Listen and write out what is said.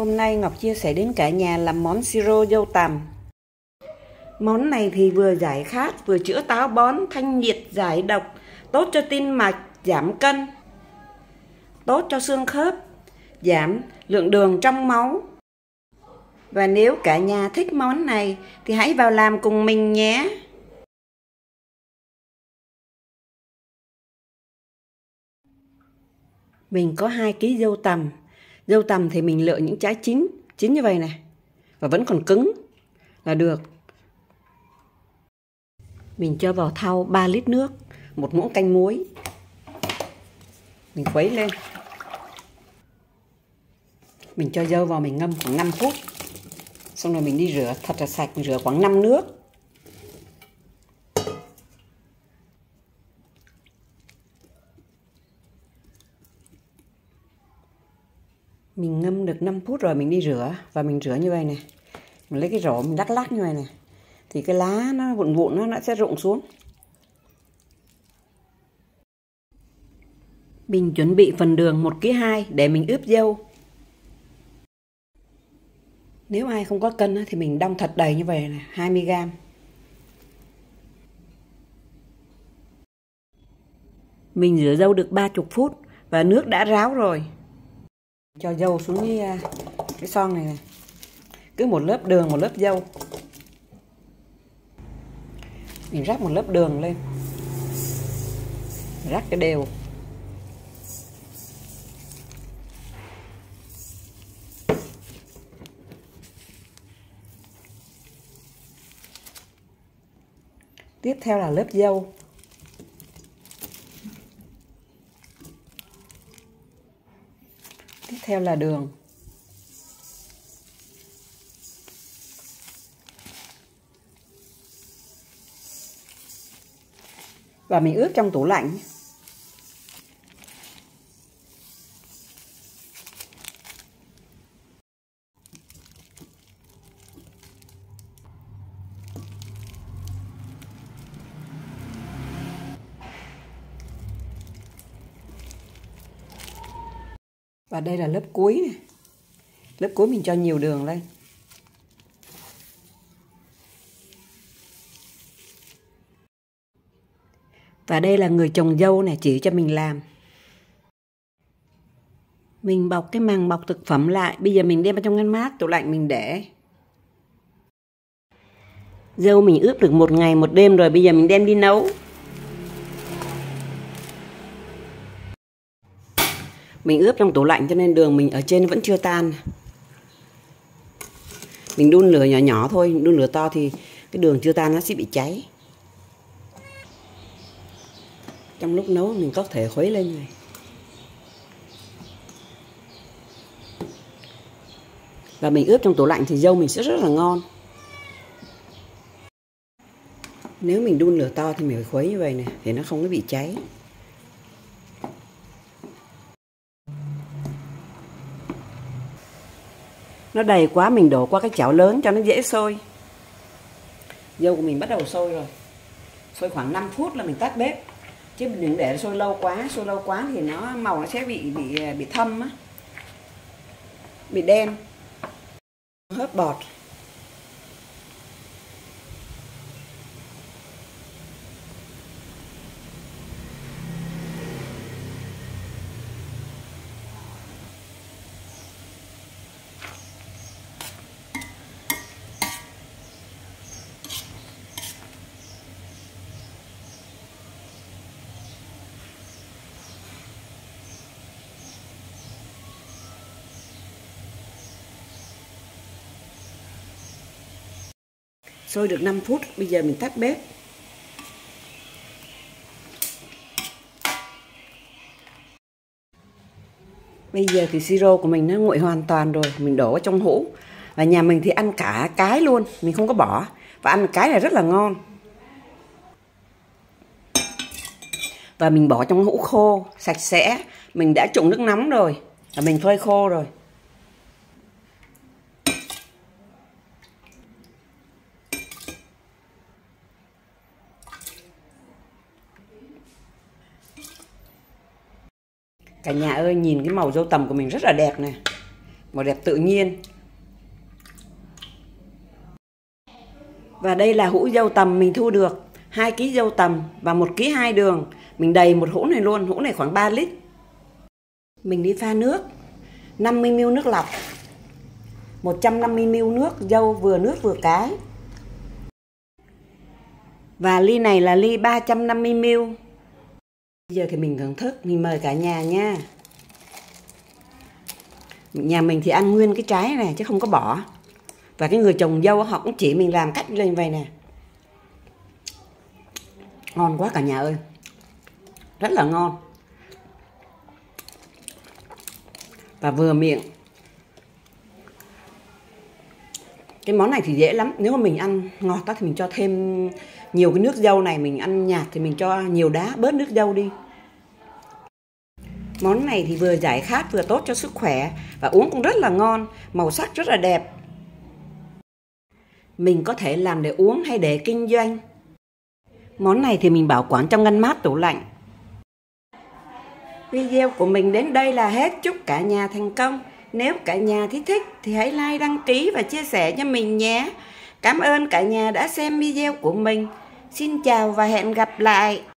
Hôm nay Ngọc chia sẻ đến cả nhà làm món siro dâu tằm. Món này thì vừa giải khát, vừa chữa táo bón, thanh nhiệt, giải độc, tốt cho tim mạch, giảm cân, tốt cho xương khớp, giảm lượng đường trong máu. Và nếu cả nhà thích món này thì hãy vào làm cùng mình nhé. Mình có 2 kg dâu tằm. Dâu tằm thì mình lựa những trái chín, chín như vậy này. Và vẫn còn cứng là được. Mình cho vào thau 3 lít nước, một muỗng canh muối. Mình khuấy lên. Mình cho dâu vào mình ngâm khoảng 5 phút. Xong rồi mình đi rửa thật là sạch, mình rửa khoảng 5 nước. Mình ngâm được 5 phút rồi mình đi rửa. Và mình rửa như vậy này. Mình lấy cái rổ mình đắc lắc như vậy này. Thì cái lá nó vụn vụn nó, nó sẽ rụng xuống. Mình chuẩn bị phần đường 1 kg 2 để mình ướp dâu. Nếu ai không có cân thì mình đong thật đầy như vậy này 20 g mình rửa dâu được 30 phút và nước đã ráo rồi cho dâu xuống cái, à, cái son này này. Cứ một lớp đường một lớp dâu. Mình rắc một lớp đường lên. Rắc cái đều. Tiếp theo là lớp dâu. Theo là đường. Và mình ướp trong tủ lạnh. Và đây là lớp cuối này. Lớp cuối mình cho nhiều đường lên. Và đây là người chồng dâu này chỉ cho mình làm. Mình bọc cái màng bọc thực phẩm lại. Bây giờ mình đem vào trong ngăn mát, tủ lạnh mình để. Dâu mình ướp được một ngày một đêm rồi. Bây giờ mình đem đi nấu. Mình ướp trong tủ lạnh cho nên đường mình ở trên vẫn chưa tan. Mình đun lửa nhỏ nhỏ thôi, đun lửa to thì cái đường chưa tan nó sẽ bị cháy. Trong lúc nấu mình có thể khuấy lên này. Và mình ướp trong tủ lạnh thì dâu mình sẽ rất là ngon. Nếu mình đun lửa to thì mình phải khuấy như vậy này, thì nó không có bị cháy. Nó đầy quá, mình đổ qua cái chảo lớn cho nó dễ sôi. Dâu của mình bắt đầu sôi rồi. Sôi khoảng 5 phút là mình tắt bếp. Chứ đừng để sôi lâu quá, sôi lâu quá thì nó, màu nó sẽ bị bị bị thâm á. Bị đen. Hớp bọt. Sôi được 5 phút, bây giờ mình tắt bếp. Bây giờ thì siro của mình nó nguội hoàn toàn rồi, mình đổ vào trong hũ. Và nhà mình thì ăn cả cái luôn, mình không có bỏ. Và ăn cái này rất là ngon. Và mình bỏ trong hũ khô, sạch sẽ. Mình đã trụng nước nóng rồi, và mình phơi khô rồi. Cả nhà ơi, nhìn cái màu dâu tầm của mình rất là đẹp này. Màu đẹp tự nhiên. Và đây là hũ dâu tầm mình thu được. 2 kg dâu tầm và 1 kg hai đường. Mình đầy một hũ này luôn. Hũ này khoảng 3 lít. Mình đi pha nước. 50 ml nước lọc. 150 ml nước dâu vừa nước vừa cái. Và ly này là ly 350 ml. Bây giờ thì mình thưởng thức, mình mời cả nhà nha. Nhà mình thì ăn nguyên cái trái này chứ không có bỏ. Và cái người chồng dâu họ cũng chỉ mình làm cách lên vậy nè. Ngon quá cả nhà ơi. Rất là ngon. Và vừa miệng. Cái món này thì dễ lắm. Nếu mà mình ăn ngọt đó thì mình cho thêm nhiều cái nước dâu này, mình ăn nhạt thì mình cho nhiều đá, bớt nước dâu đi. Món này thì vừa giải khát vừa tốt cho sức khỏe và uống cũng rất là ngon, màu sắc rất là đẹp. Mình có thể làm để uống hay để kinh doanh. Món này thì mình bảo quản trong ngăn mát tủ lạnh. Video của mình đến đây là hết. Chúc cả nhà thành công nếu cả nhà thích thì hãy like, đăng ký và chia sẻ cho mình nhé Cảm ơn cả nhà đã xem video của mình. Xin chào và hẹn gặp lại.